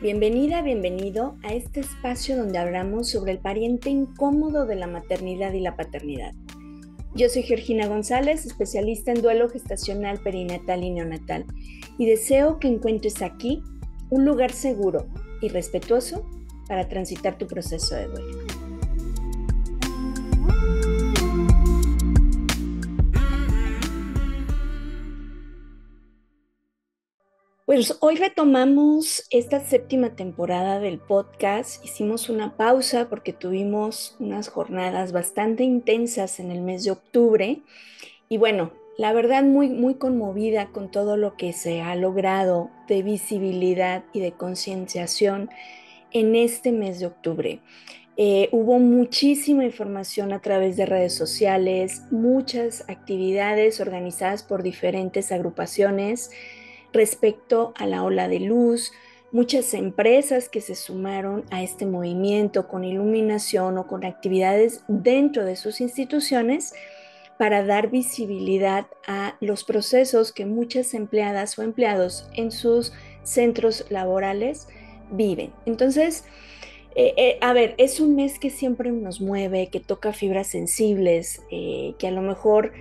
Bienvenida, bienvenido a este espacio donde hablamos sobre el pariente incómodo de la maternidad y la paternidad. Yo soy Georgina González, especialista en duelo gestacional, perinatal y neonatal, y deseo que encuentres aquí un lugar seguro y respetuoso para transitar tu proceso de duelo. Pues hoy retomamos esta séptima temporada del podcast. Hicimos una pausa porque tuvimos unas jornadas bastante intensas en el mes de octubre. Y bueno, la verdad muy, muy conmovida con todo lo que se ha logrado de visibilidad y de concienciación en este mes de octubre. Eh, hubo muchísima información a través de redes sociales, muchas actividades organizadas por diferentes agrupaciones respecto a la ola de luz, muchas empresas que se sumaron a este movimiento con iluminación o con actividades dentro de sus instituciones para dar visibilidad a los procesos que muchas empleadas o empleados en sus centros laborales viven. Entonces, eh, eh, a ver, es un mes que siempre nos mueve, que toca fibras sensibles, eh, que a lo mejor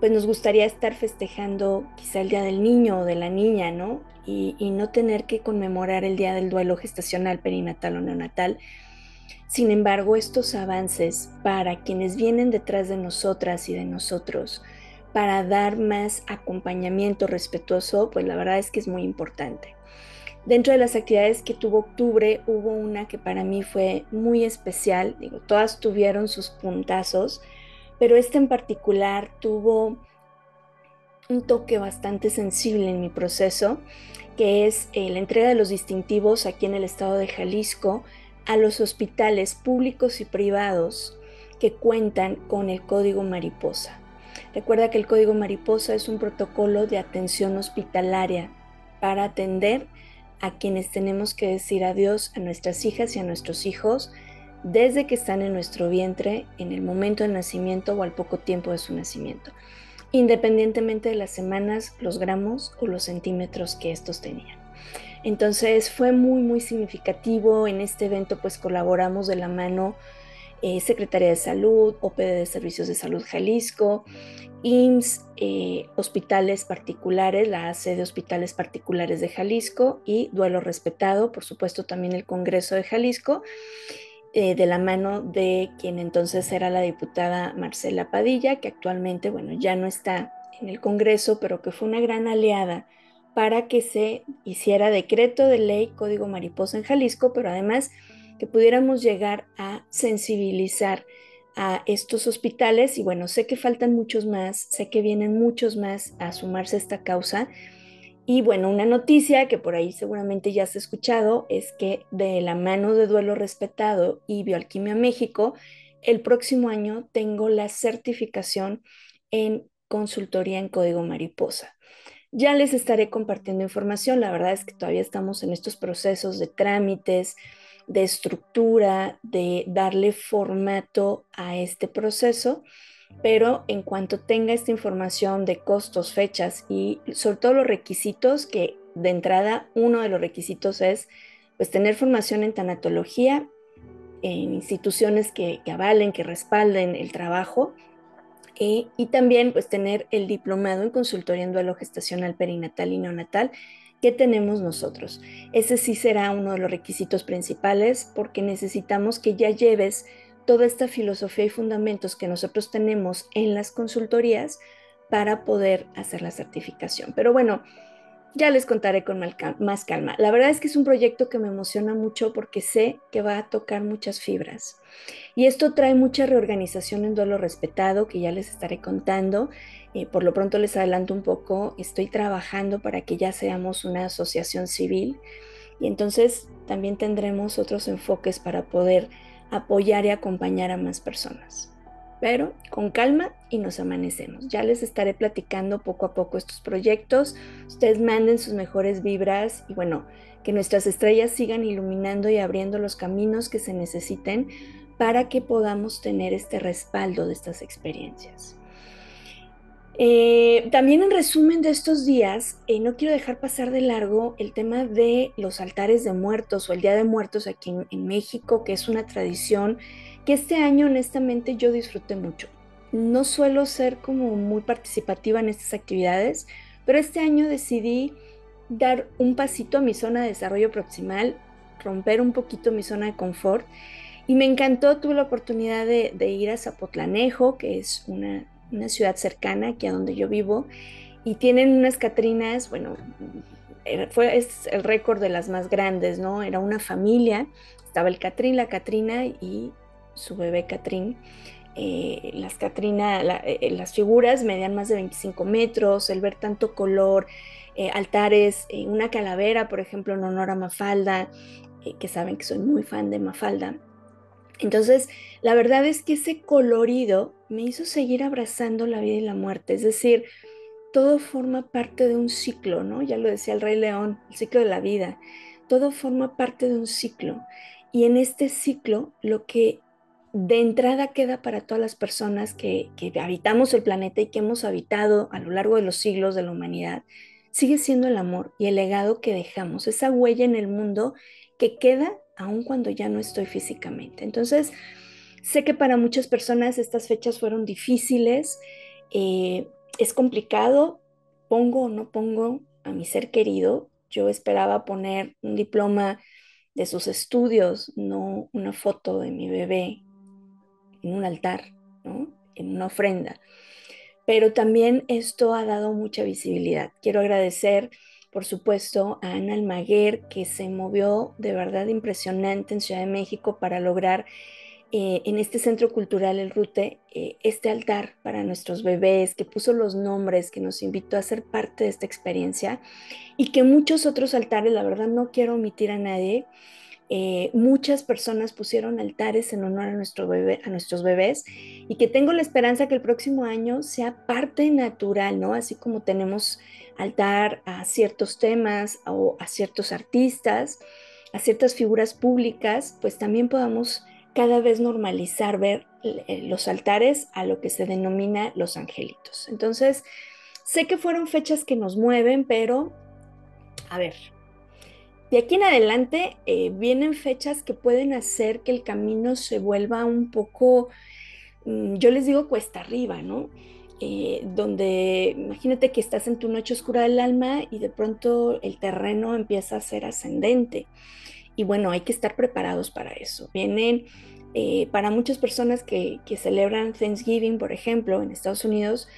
pues nos gustaría estar festejando quizá el Día del Niño o de la Niña, ¿no? Y, no tener que conmemorar el Día del Duelo Gestacional, Perinatal o Neonatal. Sin embargo, estos avances para quienes vienen detrás de nosotras y de nosotros, para dar más acompañamiento respetuoso, pues la verdad es que es muy importante. Dentro de las actividades que tuvo octubre, hubo una que para mí fue muy especial, digo, todas tuvieron sus puntazos, pero este en particular tuvo un toque bastante sensible en mi proceso, que es eh, la entrega de los distintivos aquí en el estado de Jalisco a los hospitales públicos y privados que cuentan con el código mariposa. Recuerda que el código mariposa es un protocolo de atención hospitalaria para atender a quienes tenemos que decir adiós a nuestras hijas y a nuestros hijos desde que están en nuestro vientre, en el momento del nacimiento o al poco tiempo de su nacimiento, independientemente de las semanas, los gramos o los centímetros que estos tenían. Entonces fue muy, muy significativo. En este evento pues colaboramos de la mano eh, Secretaría de Salud, OPD de Servicios de Salud Jalisco, IMSS, eh, hospitales particulares, la AC de Hospitales Particulares de Jalisco y Duelo Respetado, por supuesto también el Congreso de Jalisco eh, de la mano de quien entonces era la diputada Marcela Padilla, que actualmente, bueno, ya no está en el Congreso, pero que fue una gran aliada para que se hiciera decreto de ley Código Mariposa en Jalisco, pero además que pudiéramos llegar a sensibilizar a estos hospitales. Y bueno, sé que faltan muchos más, sé que vienen muchos más a sumarse a esta causa y bueno, una noticia que por ahí seguramente ya has escuchado es que de la mano de Duelo Respetado y Bioalquimia México, el próximo año tengo la certificación en consultoría en código mariposa. Ya les estaré compartiendo información, la verdad es que todavía estamos en estos procesos de trámites, de estructura, de darle formato a este proceso pero en cuanto tenga esta información de costos, fechas y sobre todo los requisitos, que de entrada uno de los requisitos es pues tener formación en tanatología, en instituciones que, avalen, que respalden el trabajo eh, y también pues tener el diplomado en consultoría en duelo gestacional perinatal y neonatal que tenemos nosotros. Ese sí será uno de los requisitos principales porque necesitamos que ya lleves toda esta filosofía y fundamentos que nosotros tenemos en las consultorías para poder hacer la certificación. Pero bueno, ya les contaré con más calma. La verdad es que es un proyecto que me emociona mucho porque sé que va a tocar muchas fibras. Y esto trae mucha reorganización en duelo respetado, que ya les estaré contando. Eh, por lo pronto les adelanto un poco, estoy trabajando para que ya seamos una asociación civil y entonces también tendremos otros enfoques para poder apoyar y acompañar a más personas. Pero con calma y nos amanecemos. Ya les estaré platicando poco a poco estos proyectos. Ustedes manden sus mejores vibras y bueno, que nuestras estrellas sigan iluminando y abriendo los caminos que se necesiten para que podamos tener este respaldo de estas experiencias. Eh, también en resumen de estos días, eh, no quiero dejar pasar de largo el tema de los altares de muertos o el Día de Muertos aquí en, México, que es una tradición que este año honestamente yo disfruté mucho. No suelo ser como muy participativa en estas actividades, pero este año decidí dar un pasito a mi zona de desarrollo proximal, romper un poquito mi zona de confort y me encantó, tuve la oportunidad de, de ir a Zapotlanejo, que es una una ciudad cercana aquí a donde yo vivo, y tienen unas Catrinas, bueno, fue, es el récord de las más grandes, ¿no? Era una familia, estaba el Catrín, la Catrina y su bebé Catrín. Eh, las Catrina, eh, las figuras medían más de 25 metros, el ver tanto color, eh, altares, una calavera, por ejemplo, en honor a Mafalda, que saben que soy muy fan de Mafalda. Entonces, la verdad es que ese colorido me hizo seguir abrazando la vida y la muerte, es decir, todo forma parte de un ciclo, ¿no? Ya lo decía el Rey León, el ciclo de la vida, todo forma parte de un ciclo. Y en este ciclo, lo que de entrada queda para todas las personas que, que habitamos el planeta y que hemos habitado a lo largo de los siglos de la humanidad, sigue siendo el amor y el legado que dejamos, esa huella en el mundo que queda aun cuando ya no estoy físicamente. Entonces, sé que para muchas personas estas fechas fueron difíciles, eh, es complicado, pongo o no pongo a mi ser querido. Yo esperaba poner un diploma de sus estudios, no una foto de mi bebé en un altar, ¿no? en una ofrenda. Pero también esto ha dado mucha visibilidad. Quiero agradecer por supuesto, a Ana Almaguer, que se movió de verdad impresionante en Ciudad de México para lograr eh, en este centro cultural El Rute eh, este altar para nuestros bebés, que puso los nombres, que nos invitó a ser parte de esta experiencia y que muchos otros altares, la verdad no quiero omitir a nadie, eh, muchas personas pusieron altares en honor a, nuestro bebé, a nuestros bebés y que tengo la esperanza que el próximo año sea parte natural, ¿no? Así como tenemos altar a ciertos temas o a ciertos artistas, a ciertas figuras públicas, pues también podamos cada vez normalizar ver eh, los altares a lo que se denomina los angelitos. Entonces, sé que fueron fechas que nos mueven, pero a ver, de aquí en adelante eh, vienen fechas que pueden hacer que el camino se vuelva un poco, mm, yo les digo cuesta arriba, ¿no? Eh, donde imagínate que estás en tu noche oscura del alma y de pronto el terreno empieza a ser ascendente. Y bueno, hay que estar preparados para eso. Vienen eh, para muchas personas que, celebran Thanksgiving, por ejemplo, en Estados Unidos,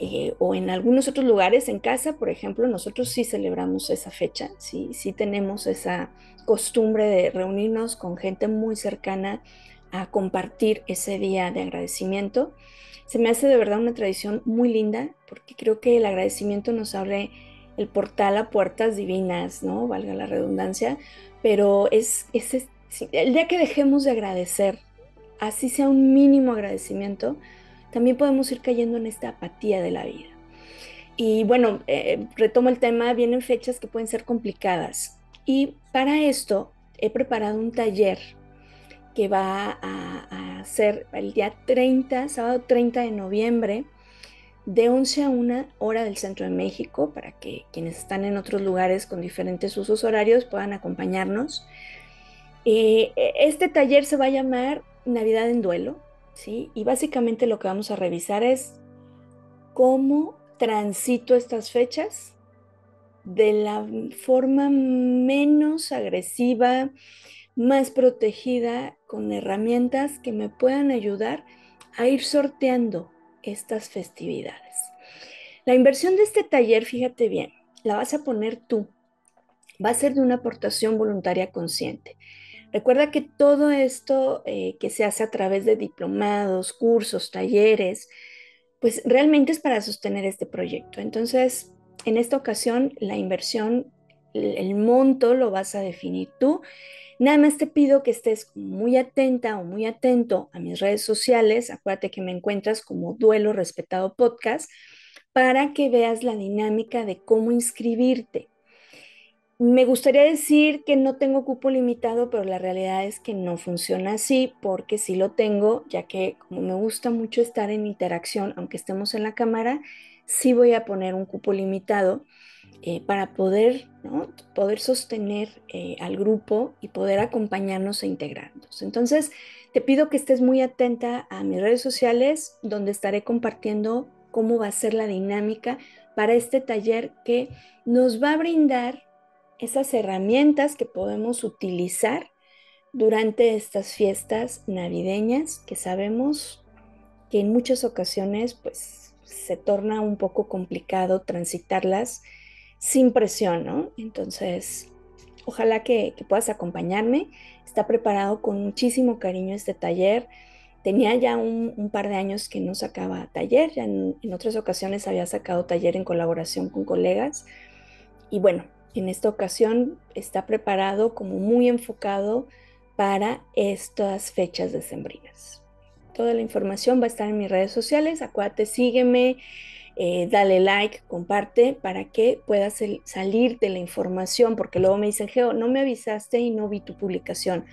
eh, o en algunos otros lugares, en casa, por ejemplo, nosotros sí celebramos esa fecha, sí, sí tenemos esa costumbre de reunirnos con gente muy cercana a compartir ese día de agradecimiento se me hace de verdad una tradición muy linda porque creo que el agradecimiento nos abre el portal a puertas divinas, ¿no? Valga la redundancia, pero es, es, el día que dejemos de agradecer, así sea un mínimo agradecimiento, también podemos ir cayendo en esta apatía de la vida. Y bueno, eh, retomo el tema, vienen fechas que pueden ser complicadas. Y para esto he preparado un taller que va a, ser el día 30, sábado 30 de noviembre, de 11 a 1 hora del centro de México, para que quienes están en otros lugares con diferentes usos horarios puedan acompañarnos. Eh, este taller se va a llamar Navidad en Duelo, ¿sí? Y básicamente lo que vamos a revisar es cómo transito estas fechas de la forma menos agresiva, más protegida con herramientas que me puedan ayudar a ir sorteando estas festividades. La inversión de este taller, fíjate bien, la vas a poner tú. Va a ser de una aportación voluntaria consciente. Recuerda que todo esto eh, que se hace a través de diplomados, cursos, talleres, pues realmente es para sostener este proyecto. Entonces, en esta ocasión, la inversión, el monto lo vas a definir tú Nada más te pido que estés muy atenta o muy atento a mis redes sociales. Acuérdate que me encuentras como Duelo Respetado Podcast para que veas la dinámica de cómo inscribirte. Me gustaría decir que no tengo cupo limitado, pero la realidad es que no funciona así porque sí lo tengo, ya que como me gusta mucho estar en interacción, aunque estemos en la cámara, sí voy a poner un cupo limitado eh, para poder, poder sostener eh, al grupo y poder acompañarnos e integrarnos. Entonces, te pido que estés muy atenta a mis redes sociales, donde estaré compartiendo cómo va a ser la dinámica para este taller que nos va a brindar esas herramientas que podemos utilizar durante estas fiestas navideñas que sabemos que en muchas ocasiones pues se torna un poco complicado transitarlas sin presión, ¿no? Entonces, ojalá que, puedas acompañarme. Está preparado con muchísimo cariño este taller. Tenía ya un, par de años que no sacaba taller, ya en, otras ocasiones había sacado taller en colaboración con colegas. Y bueno, en esta ocasión está preparado como muy enfocado para estas fechas decembrinas. Toda la información va a estar en mis redes sociales. Acuérdate, sígueme, eh, dale like, comparte para que puedas salir de la información, porque luego me dicen, Geo, no me avisaste y no vi tu publicación.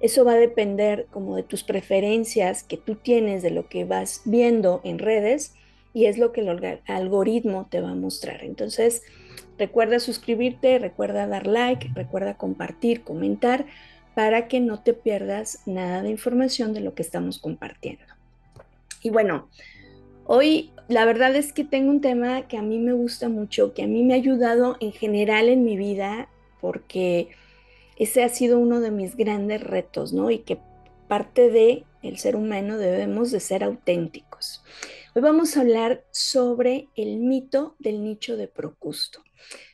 Eso va a depender como de tus preferencias que tú tienes, de lo que vas viendo en redes y es lo que el algoritmo te va a mostrar. Entonces, recuerda suscribirte, recuerda dar like, recuerda compartir, comentar para que no te pierdas nada de información de lo que estamos compartiendo. Y bueno, Hoy la verdad es que tengo un tema que a mí me gusta mucho, que a mí me ha ayudado en general en mi vida, porque ese ha sido uno de mis grandes retos, ¿no? Y que parte de el ser humano debemos de ser auténticos. Hoy vamos a hablar sobre el mito del nicho de Procusto.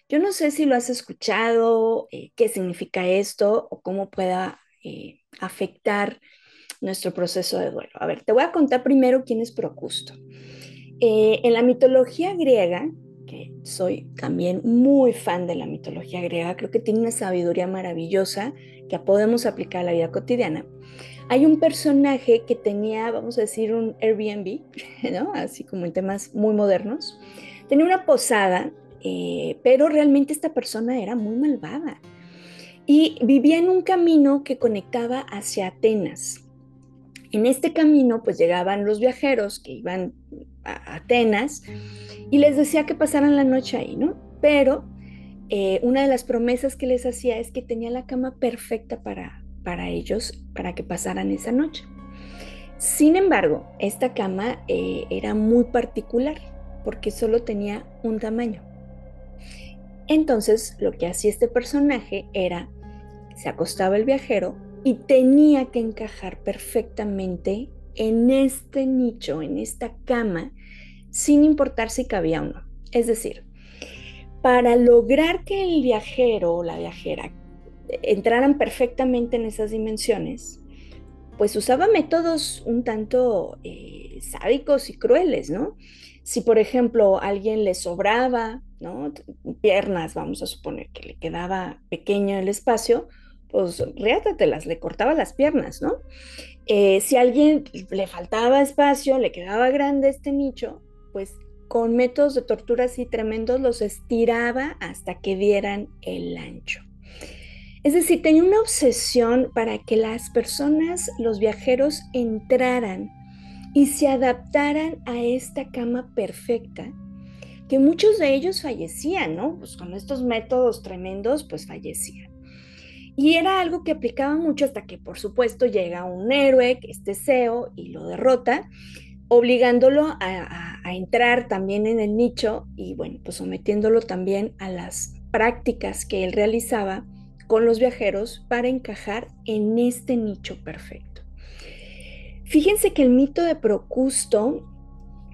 Yo no sé si lo has escuchado, eh, qué significa esto o cómo pueda eh, afectar nuestro proceso de duelo. A ver, te voy a contar primero quién es Procusto. Eh, en la mitología griega, que soy también muy fan de la mitología griega, creo que tiene una sabiduría maravillosa que podemos aplicar a la vida cotidiana. Hay un personaje que tenía, vamos a decir, un Airbnb, ¿no? así como en temas muy modernos. Tenía una posada, eh, pero realmente esta persona era muy malvada y vivía en un camino que conectaba hacia Atenas. En este camino pues llegaban los viajeros que iban Atenas y les decía que pasaran la noche ahí, ¿no? Pero eh, una de las promesas que les hacía es que tenía la cama perfecta para, para ellos, para que pasaran esa noche. Sin embargo, esta cama eh, era muy particular porque solo tenía un tamaño. Entonces, lo que hacía este personaje era, se acostaba el viajero y tenía que encajar perfectamente en este nicho, en esta cama, sin importar si cabía o no. Es decir, para lograr que el viajero o la viajera entraran perfectamente en esas dimensiones, pues usaba métodos un tanto eh, sádicos y crueles, ¿no? Si, por ejemplo, alguien le sobraba, ¿no? Piernas, vamos a suponer que le quedaba pequeño el espacio, pues riátatelas, le cortaba las piernas, ¿no? Eh, si a alguien le faltaba espacio, le quedaba grande este nicho, pues con métodos de tortura así tremendos los estiraba hasta que dieran el ancho. Es decir, tenía una obsesión para que las personas, los viajeros, entraran y se adaptaran a esta cama perfecta, que muchos de ellos fallecían, ¿no? Pues con estos métodos tremendos, pues fallecían. Y era algo que aplicaba mucho hasta que, por supuesto, llega un héroe, que es Teseo, y lo derrota, obligándolo a, entrar también en el nicho y, bueno, pues sometiéndolo también a las prácticas que él realizaba con los viajeros para encajar en este nicho perfecto. Fíjense que el mito de Procusto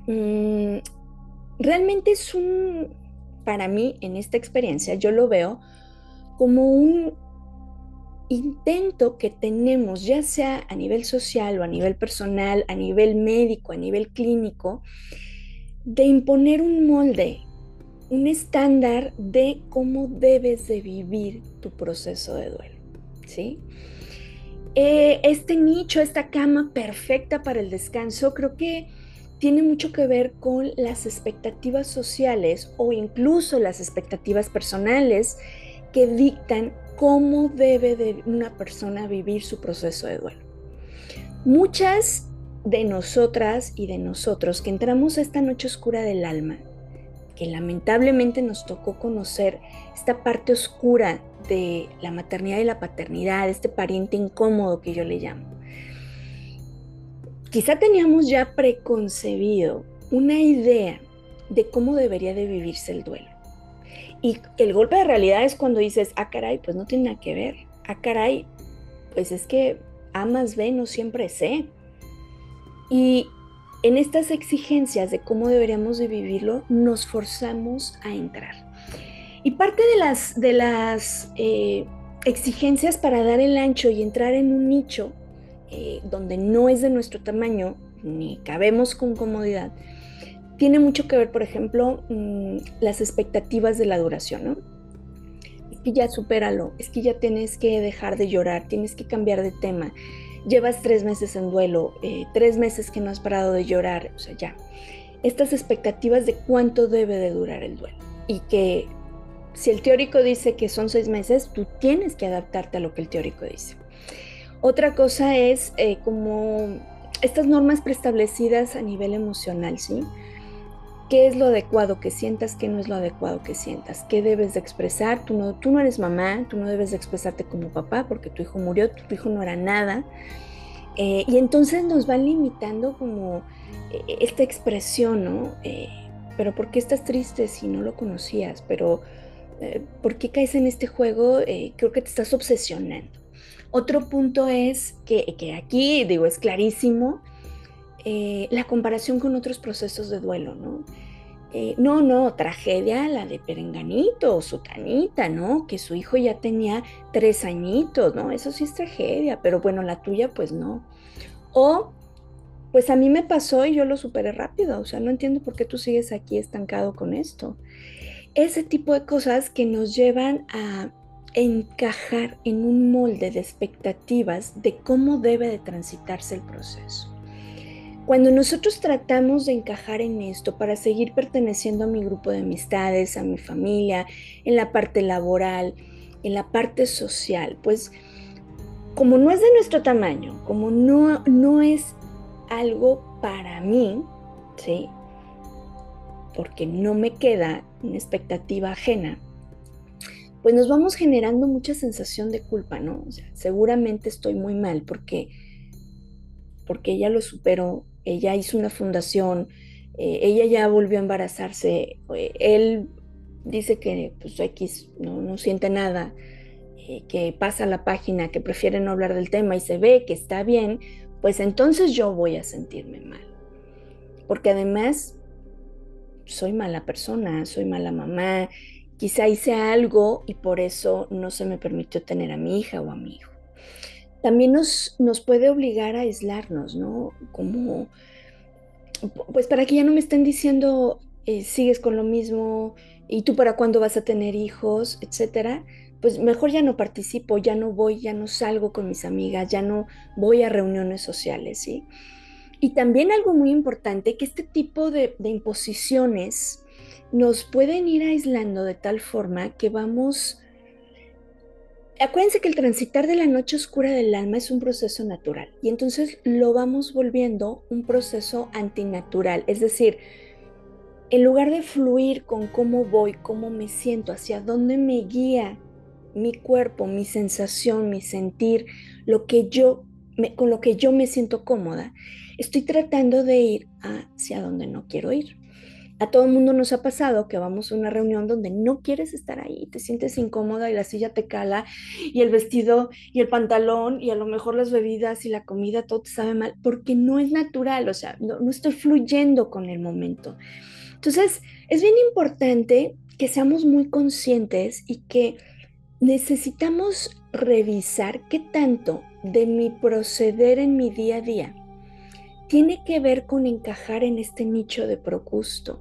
mm, realmente es un, para mí, en esta experiencia, yo lo veo como un intento que tenemos, ya sea a nivel social o a nivel personal, a nivel médico, a nivel clínico, de imponer un molde, un estándar de cómo debes de vivir tu proceso de duelo. ¿sí? Eh, este nicho, esta cama perfecta para el descanso, creo que tiene mucho que ver con las expectativas sociales o incluso las expectativas personales que dictan cómo debe de una persona vivir su proceso de duelo. Muchas de nosotras y de nosotros que entramos a esta noche oscura del alma, que lamentablemente nos tocó conocer esta parte oscura de la maternidad y la paternidad, este pariente incómodo que yo le llamo. Quizá teníamos ya preconcebido una idea de cómo debería de vivirse el duelo. Y el golpe de realidad es cuando dices, ah, caray, pues no tiene nada que ver. Ah, caray, pues es que A más B no siempre sé. Y en estas exigencias de cómo deberíamos de vivirlo, nos forzamos a entrar. Y parte de las, de las eh, exigencias para dar el ancho y entrar en un nicho eh, donde no es de nuestro tamaño, ni cabemos con comodidad, tiene mucho que ver, por ejemplo, mm, las expectativas de la duración, ¿no? Es que ya supéralo, es que ya tienes que dejar de llorar, tienes que cambiar de tema, llevas tres meses en duelo, eh, tres meses que no has parado de llorar, o sea, ya. Estas expectativas de cuánto debe de durar el duelo. Y que si el teórico dice que son seis meses, tú tienes que adaptarte a lo que el teórico dice. Otra cosa es eh, como estas normas preestablecidas a nivel emocional, ¿sí? ¿Qué es lo adecuado que sientas? ¿Qué no es lo adecuado que sientas? ¿Qué debes de expresar? Tú no, tú no eres mamá, tú no debes de expresarte como papá porque tu hijo murió, tu hijo no era nada. Eh, y entonces nos van limitando como eh, esta expresión, ¿no? Eh, pero ¿por qué estás triste si no lo conocías? Pero ¿por qué caes en este juego? creo que te estás obsesionando. Otro punto es que, que aquí, digo, es clarísimo, eh, la comparación con otros procesos de duelo, ¿no? Eh, no, no, tragedia la de Perenganito o Sutanita, ¿no? Que su hijo ya tenía tres añitos, ¿no? Eso sí es tragedia, pero bueno, la tuya pues no. O, pues a mí me pasó y yo lo superé rápido, o sea, no entiendo por qué tú sigues aquí estancado con esto. Ese tipo de cosas que nos llevan a encajar en un molde de expectativas de cómo debe de transitarse el proceso. Cuando nosotros tratamos de encajar en esto para seguir perteneciendo a mi grupo de amistades, a mi familia, en la parte laboral, en la parte social, pues como no es de nuestro tamaño, como no, no es algo para mí, ¿sí? Porque no me queda una expectativa ajena, pues nos vamos generando mucha sensación de culpa, ¿no? O sea, seguramente estoy muy mal porque, porque ella lo superó, ella hizo una fundación, eh, ella ya volvió a embarazarse, eh, él dice que pues X no, siente nada, eh, que pasa la página, que prefiere no hablar del tema y se ve que está bien, pues entonces yo voy a sentirme mal. Porque además soy mala persona, soy mala mamá, quizá hice algo y por eso no se me permitió tener a mi hija o a mi hijo también nos, nos puede obligar a aislarnos, ¿no? Como, pues para que ya no me estén diciendo, eh, sigues con lo mismo, y tú para cuándo vas a tener hijos, etcétera, pues mejor ya no participo, ya no voy, ya no salgo con mis amigas, ya no voy a reuniones sociales, ¿sí? Y también algo muy importante, que este tipo de, de imposiciones nos pueden ir aislando de tal forma que vamos Acuérdense que el transitar de la noche oscura del alma es un proceso natural y entonces lo vamos volviendo un proceso antinatural, es decir, en lugar de fluir con cómo voy, cómo me siento, hacia dónde me guía mi cuerpo, mi sensación, mi sentir, lo que yo con lo que yo me siento cómoda, estoy tratando de ir hacia donde no quiero ir. A todo el mundo nos ha pasado que vamos a una reunión donde no quieres estar ahí, te sientes incómoda y la silla te cala y el vestido y el pantalón y a lo mejor las bebidas y la comida, todo te sabe mal, porque no es natural, o sea, no, estoy fluyendo con el momento. Entonces, es bien importante que seamos muy conscientes y que necesitamos revisar qué tanto de mi proceder en mi día a día tiene que ver con encajar en este nicho de procusto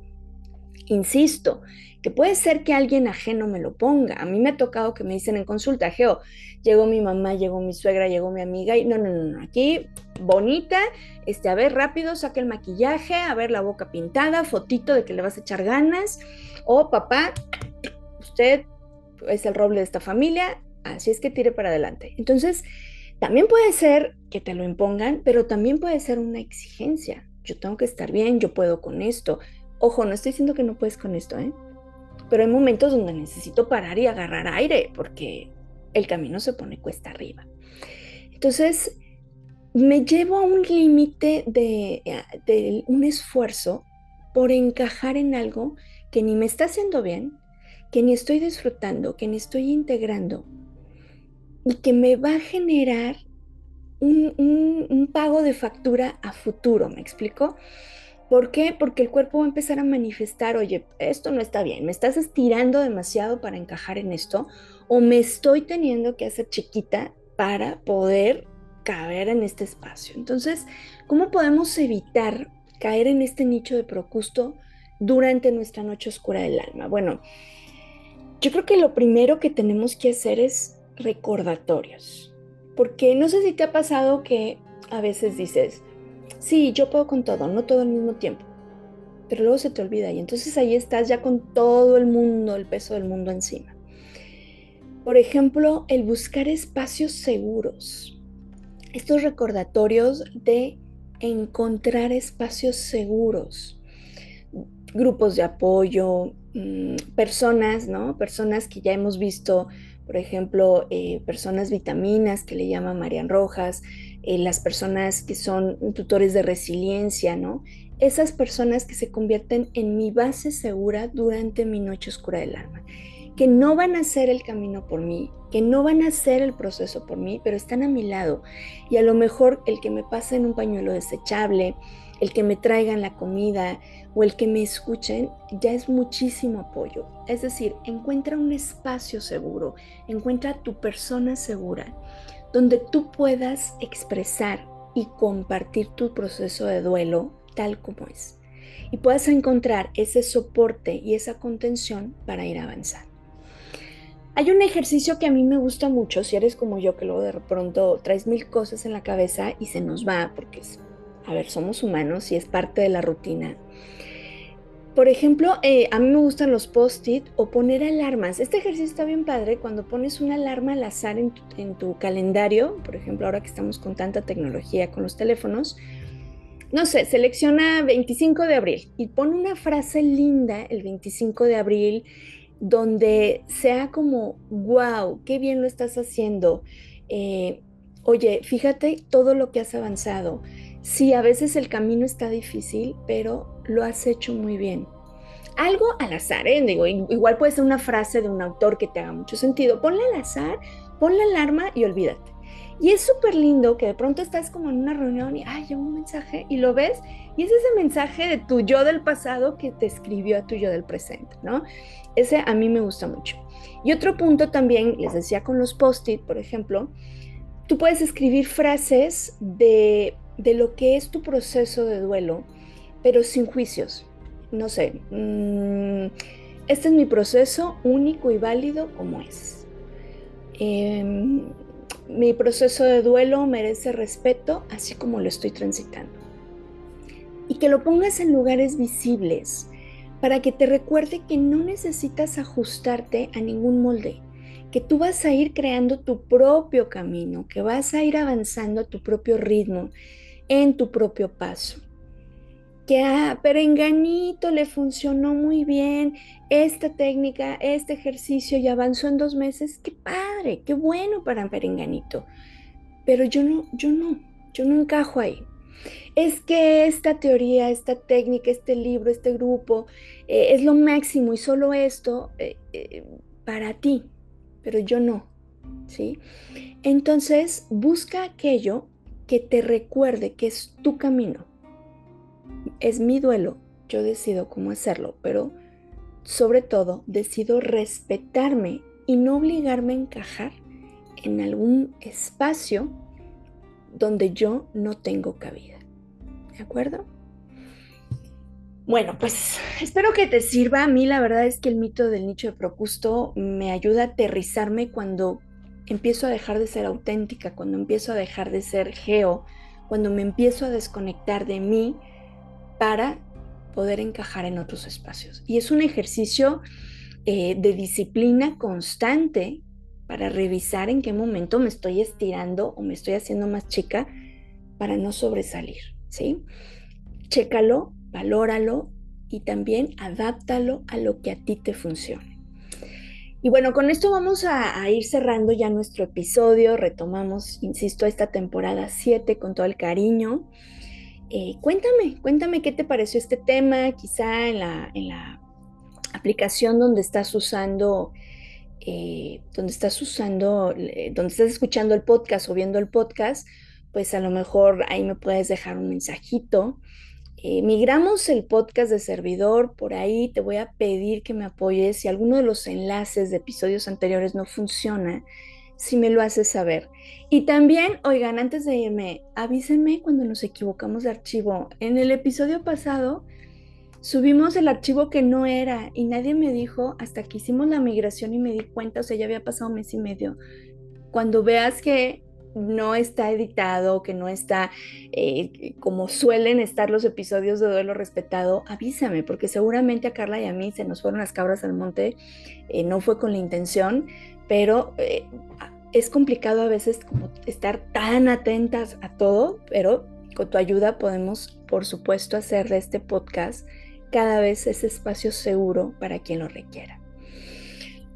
Insisto, que puede ser que alguien ajeno me lo ponga. A mí me ha tocado que me dicen en consulta, Geo, llegó mi mamá, llegó mi suegra, llegó mi amiga y no, no, no, no, aquí bonita, este, a ver, rápido, saque el maquillaje, a ver la boca pintada, fotito de que le vas a echar ganas. O papá, usted es el roble de esta familia, así es que tire para adelante. Entonces, también puede ser que te lo impongan, pero también puede ser una exigencia. Yo tengo que estar bien, yo puedo con esto, Ojo, no estoy diciendo que no puedes con esto, ¿eh? Pero hay momentos donde necesito parar y agarrar aire porque el camino se pone cuesta arriba. Entonces, me llevo a un límite de, de, un esfuerzo por encajar en algo que ni me está haciendo bien, que ni estoy disfrutando, que ni estoy integrando y que me va a generar un, pago de factura a futuro, ¿me explico? ¿Por qué? Porque el cuerpo va a empezar a manifestar, oye, esto no está bien, me estás estirando demasiado para encajar en esto, o me estoy teniendo que hacer chiquita para poder caber en este espacio. Entonces, ¿cómo podemos evitar caer en este nicho de procusto durante nuestra noche oscura del alma? Bueno, yo creo que lo primero que tenemos que hacer es recordatorios. Porque no sé si te ha pasado que a veces dices, sí, yo puedo con todo, no todo al mismo tiempo, pero luego se te olvida y entonces ahí estás ya con todo el mundo, el peso del mundo encima. Por ejemplo, el buscar espacios seguros. Estos recordatorios de encontrar espacios seguros, grupos de apoyo, mm, personas, ¿no? Personas que ya hemos visto por ejemplo, eh, personas vitaminas que le llama Marian Rojas, eh, las personas que son tutores de resiliencia, ¿no? Esas personas que se convierten en mi base segura durante mi noche oscura del alma, que no van a hacer el camino por mí, que no van a hacer el proceso por mí, pero están a mi lado. Y a lo mejor el que me pase en un pañuelo desechable, el que me traigan la comida o el que me escuchen ya es muchísimo apoyo. Es decir, encuentra un espacio seguro, encuentra tu persona segura, donde tú puedas expresar y compartir tu proceso de duelo tal como es. Y puedas encontrar ese soporte y esa contención para ir avanzando. Hay un ejercicio que a mí me gusta mucho, si eres como yo, que luego de pronto traes mil cosas en la cabeza y se nos va porque es a ver, somos humanos y es parte de la rutina. Por ejemplo, eh, a mí me gustan los post-it o poner alarmas. Este ejercicio está bien padre cuando pones una alarma al azar en tu, en tu, calendario. Por ejemplo, ahora que estamos con tanta tecnología con los teléfonos. No sé, selecciona 25 de abril y pon una frase linda el 25 de abril donde sea como, wow, qué bien lo estás haciendo. Eh, oye, fíjate todo lo que has avanzado. Sí, a veces el camino está difícil, pero lo has hecho muy bien. Algo al azar, ¿eh? Digo, igual puede ser una frase de un autor que te haga mucho sentido. Ponle al azar, ponle alarma y olvídate. Y es súper lindo que de pronto estás como en una reunión y, ay, llegó un mensaje y lo ves y es ese mensaje de tu yo del pasado que te escribió a tu yo del presente, ¿no? Ese a mí me gusta mucho. Y otro punto también, les decía con los post-it, por ejemplo, tú puedes escribir frases de de lo que es tu proceso de duelo, pero sin juicios. No sé, mm, este es mi proceso único y válido como es. Em, mi proceso de duelo merece respeto así como lo estoy transitando. Y que lo pongas en lugares visibles para que te recuerde que no necesitas ajustarte a ningún molde, que tú vas a ir creando tu propio camino, que vas a ir avanzando a tu propio ritmo, en tu propio paso. Que a Perenganito le funcionó muy bien esta técnica, este ejercicio y avanzó en dos meses. Qué padre, qué bueno para Perenganito. Pero yo no, yo no, yo no encajo ahí. Es que esta teoría, esta técnica, este libro, este grupo eh, es lo máximo y solo esto eh, eh, para ti, pero yo no. ¿Sí? Entonces, busca aquello que te recuerde que es tu camino. Es mi duelo, yo decido cómo hacerlo, pero sobre todo decido respetarme y no obligarme a encajar en algún espacio donde yo no tengo cabida. ¿De acuerdo? Bueno, pues espero que te sirva. A mí la verdad es que el mito del nicho de Procusto me ayuda a aterrizarme cuando empiezo a dejar de ser auténtica, cuando empiezo a dejar de ser geo, cuando me empiezo a desconectar de mí para poder encajar en otros espacios. Y es un ejercicio eh, de disciplina constante para revisar en qué momento me estoy estirando o me estoy haciendo más chica para no sobresalir, ¿sí? Chécalo, valóralo y también adáptalo a lo que a ti te funcione. Y bueno, con esto vamos a, ir cerrando ya nuestro episodio. Retomamos, insisto, esta temporada 7 con todo el cariño. Eh, cuéntame, cuéntame qué te pareció este tema, quizá en la, en la aplicación donde estás usando, eh, donde estás usando, eh, donde estás escuchando el podcast o viendo el podcast, pues a lo mejor ahí me puedes dejar un mensajito migramos el podcast de servidor, por ahí te voy a pedir que me apoyes. Si alguno de los enlaces de episodios anteriores no funciona, si me lo haces saber. Y también, oigan, antes de irme, avísenme cuando nos equivocamos de archivo. En el episodio pasado subimos el archivo que no era y nadie me dijo hasta que hicimos la migración y me di cuenta, o sea, ya había pasado un mes y medio. Cuando veas que no está editado, que no está eh, como suelen estar los episodios de Duelo Respetado, avísame, porque seguramente a Carla y a mí se nos fueron las cabras al monte, eh, no fue con la intención, pero eh, es complicado a veces estar tan atentas a todo, pero con tu ayuda podemos, por supuesto, hacer de este podcast cada vez ese espacio seguro para quien lo requiera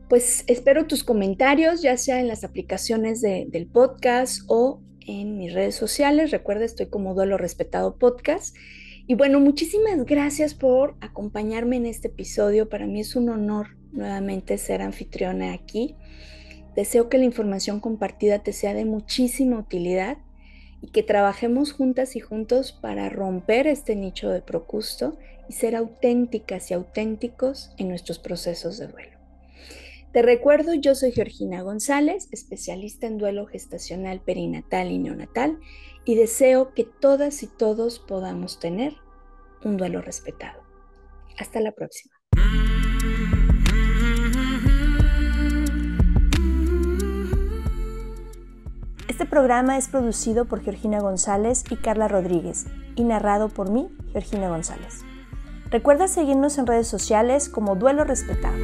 pues espero tus comentarios, ya sea en las aplicaciones del podcast o en mis redes sociales. Recuerda, estoy como Duelo Respetado Podcast. Y bueno, muchísimas gracias por acompañarme en este episodio. Para mí es un honor nuevamente ser anfitriona aquí. Deseo que la información compartida te sea de muchísima utilidad y que trabajemos juntas y juntos para romper este nicho de Procusto y ser auténticas y auténticos en nuestros procesos de duelo. Te recuerdo, yo soy Georgina González, especialista en duelo gestacional perinatal y neonatal, y deseo que todas y todos podamos tener un duelo respetado. Hasta la próxima. Este programa es producido por Georgina González y Carla Rodríguez y narrado por mí, Georgina González. Recuerda seguirnos en redes sociales como Duelo Respetado.